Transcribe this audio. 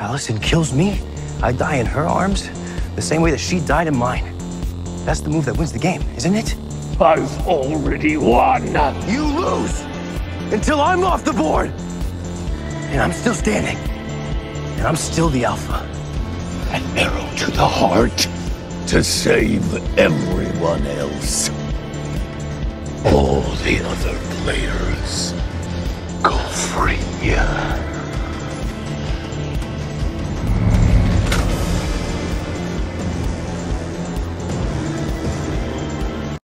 Allison kills me, I die in her arms, the same way that she died in mine. That's the move that wins the game, isn't it? I've already won. You lose until I'm off the board. And I'm still standing. And I'm still the alpha. An arrow to the heart to save everyone else. All the other players go free. Yeah.